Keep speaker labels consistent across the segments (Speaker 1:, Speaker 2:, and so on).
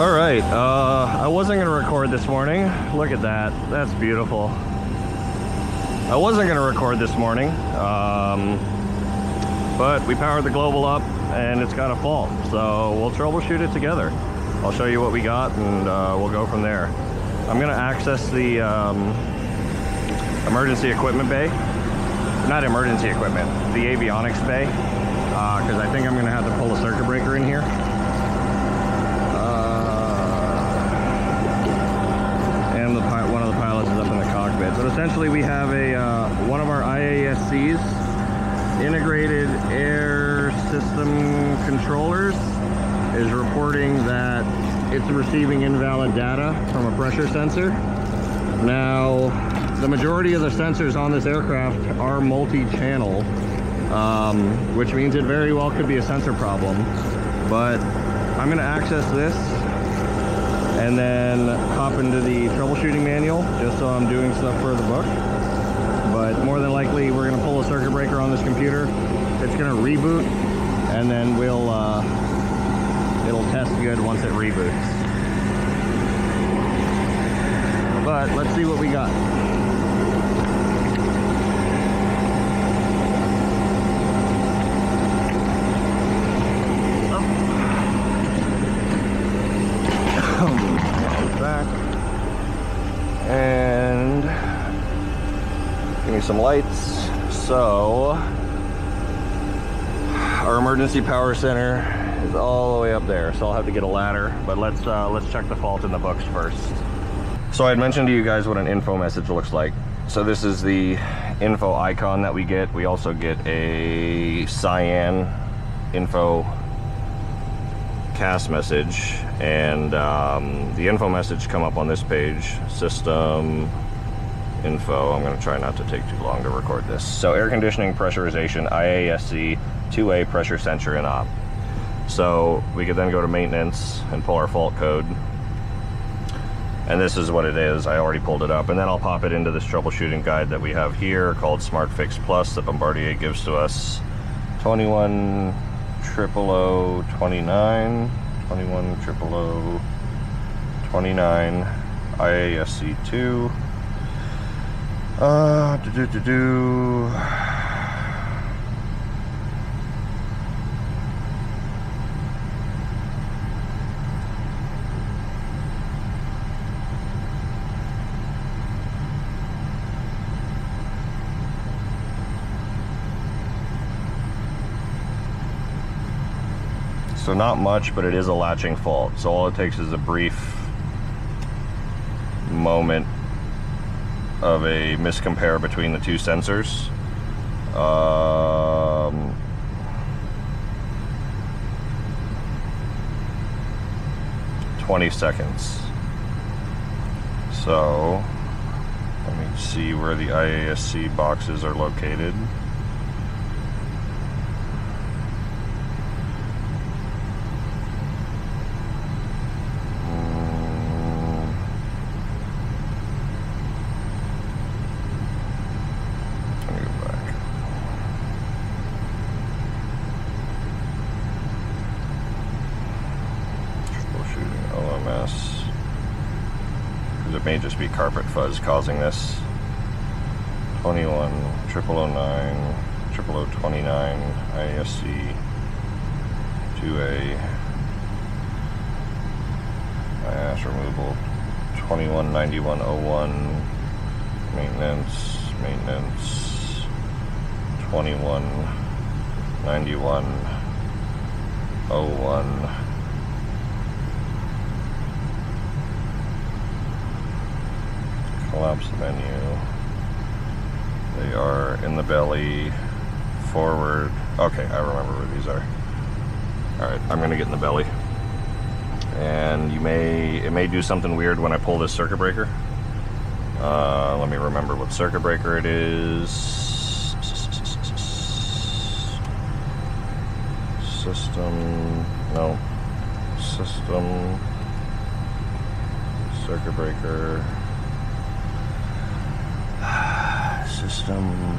Speaker 1: All right, uh, I wasn't gonna record this morning. Look at that, that's beautiful. I wasn't gonna record this morning, um, but we powered the Global up and it's got a fault. So we'll troubleshoot it together. I'll show you what we got and uh, we'll go from there. I'm gonna access the um, emergency equipment bay. Not emergency equipment, the avionics bay. Because uh, I think I'm gonna have to pull a circuit breaker in here. Uh, and the one of the pilots is up in the cockpit. But essentially we have a uh, one of our IASCs, integrated air system controllers, is reporting that it's receiving invalid data from a pressure sensor. Now, the majority of the sensors on this aircraft are multi-channel, um, which means it very well could be a sensor problem. But I'm gonna access this and then hop into the troubleshooting manual just so I'm doing stuff for the book. But more than likely, we're gonna pull a circuit breaker on this computer. It's gonna reboot and then we'll uh, it'll test good once it reboots. But let's see what we got. Back and give me some lights. So our emergency power center is all the way up there, so I'll have to get a ladder. But let's uh, let's check the fault in the books first. So I had mentioned to you guys what an info message looks like. So this is the info icon that we get. We also get a cyan info CAS message and um, the info message come up on this page system info. I'm going to try not to take too long to record this. So air conditioning pressurization IASC 2A pressure sensor in op. So we could then go to maintenance and pull our fault code. And this is what it is. I already pulled it up. And then I'll pop it into this troubleshooting guide that we have here called Smart Fix Plus that Bombardier gives to us. 21 triple O 29 21 triple O 29 IASC 2 uh do do do do So not much, but it is a latching fault. So all it takes is a brief moment of a miscompare between the two sensors. Um, Twenty seconds. So let me see where the IASC boxes are located. It may just be carpet fuzz causing this. 21, 0009, 0029, ISC, 2A, ash removal, 219101, maintenance, maintenance, 219101, collapse menu. They are in the belly, forward. Okay, I remember where these are. All right, I'm gonna get in the belly. And you may, it may do something weird when I pull this circuit breaker. Uh, let me remember what circuit breaker it is. System, no, system, circuit breaker. System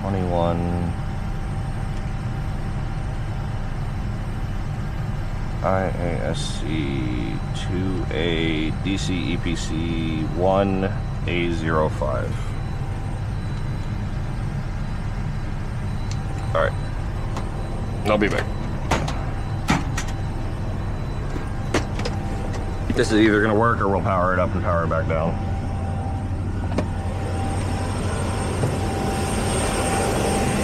Speaker 1: 21 IASC 2A DC EPC 1A05. Alright. I'll be back. This is either going to work or we'll power it up and power it back down.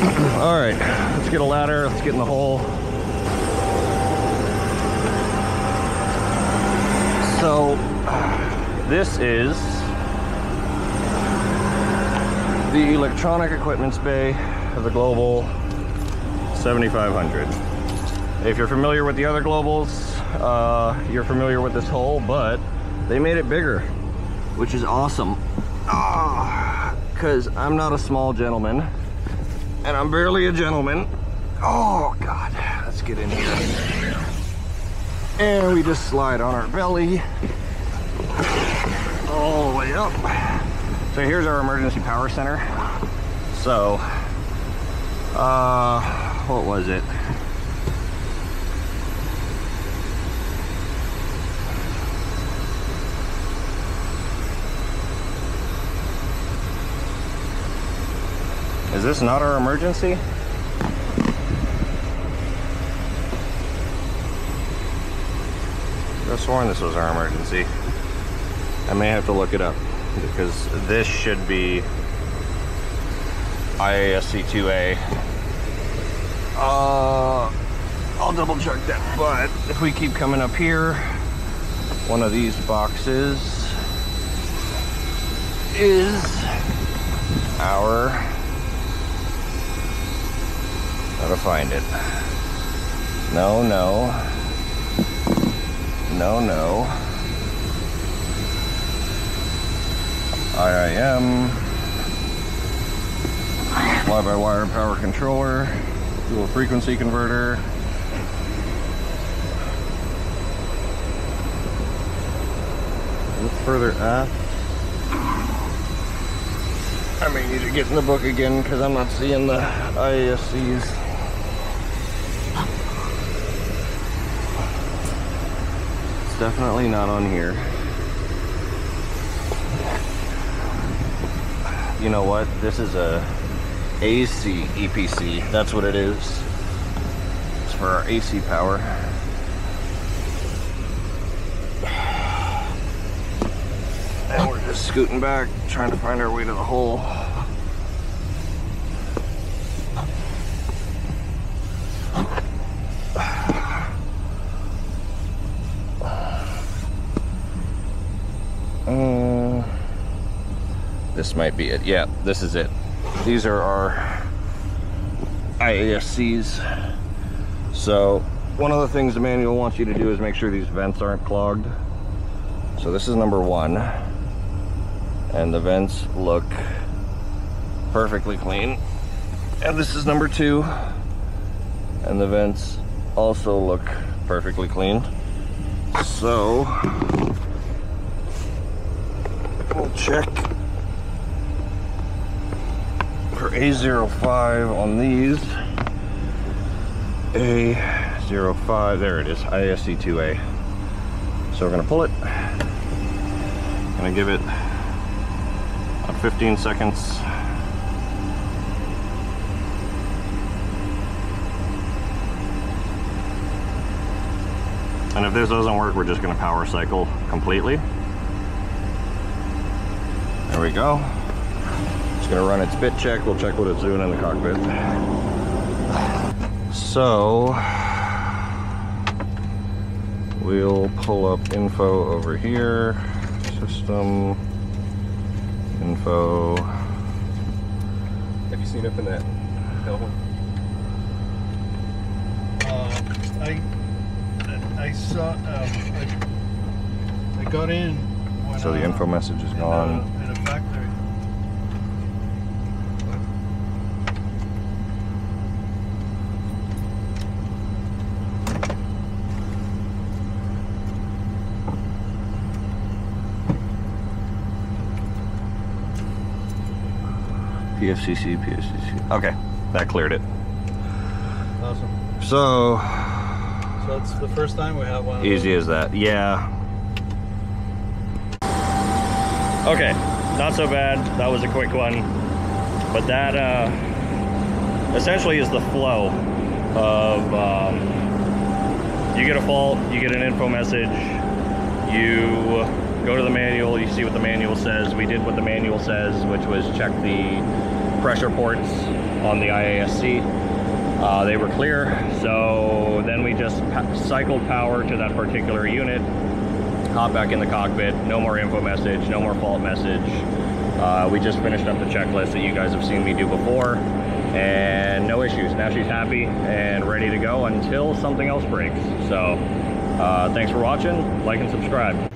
Speaker 1: All right, let's get a ladder. Let's get in the hole. So, this is the electronic equipment bay of the Global 7500. If you're familiar with the other Globals, uh, you're familiar with this hole, but they made it bigger, which is awesome. Because ah, I'm not a small gentleman and I'm barely a gentleman. Oh God, let's get in here. And we just slide on our belly all the way up. So here's our emergency power center. So, uh, what was it? Is this not our emergency? I sworn this was our emergency. I may have to look it up because this should be IASC 2A. Uh, I'll double check that. But if we keep coming up here, one of these boxes is our Gotta find it. No, no. No, no. IIM. Fly-by-wire power controller. Dual frequency converter. Look further aft. I may need to get in the book again because I'm not seeing the IASCs. Definitely not on here. You know what? This is a AC EPC. That's what it is. It's for our AC power. And we're just scooting back, trying to find our way to the hole. This might be it. Yeah, this is it. These are our IASCs. So one of the things the manual wants you to do is make sure these vents aren't clogged. So this is number one. And the vents look perfectly clean. And this is number two. And the vents also look perfectly clean. So, we'll check for A05 on these. A05, there it is, ISC2A. So we're gonna pull it. Gonna give it 15 seconds. And if this doesn't work, we're just gonna power cycle completely. There we go gonna run its bit check. We'll check what it's doing in the cockpit. So, we'll pull up info over here. System, info.
Speaker 2: Have you seen up in that helmet?
Speaker 3: Uh, I, I saw, um, I, I got in.
Speaker 1: When, so the info message is gone.
Speaker 3: In a,
Speaker 1: PFCC, PFCC. Okay, that cleared it.
Speaker 3: Awesome.
Speaker 1: So.
Speaker 3: So it's the first time we have one.
Speaker 1: Easy as that. Yeah. Okay, not so bad. That was a quick one. But that uh, essentially is the flow of um, you get a fault, you get an info message, you go to the manual, you see what the manual says. We did what the manual says, which was check the pressure ports on the IASC. Uh, they were clear, so then we just cycled power to that particular unit, hop back in the cockpit, no more info message, no more fault message. Uh, we just finished up the checklist that you guys have seen me do before, and no issues. Now she's happy and ready to go until something else breaks. So, uh, thanks for watching, like and subscribe.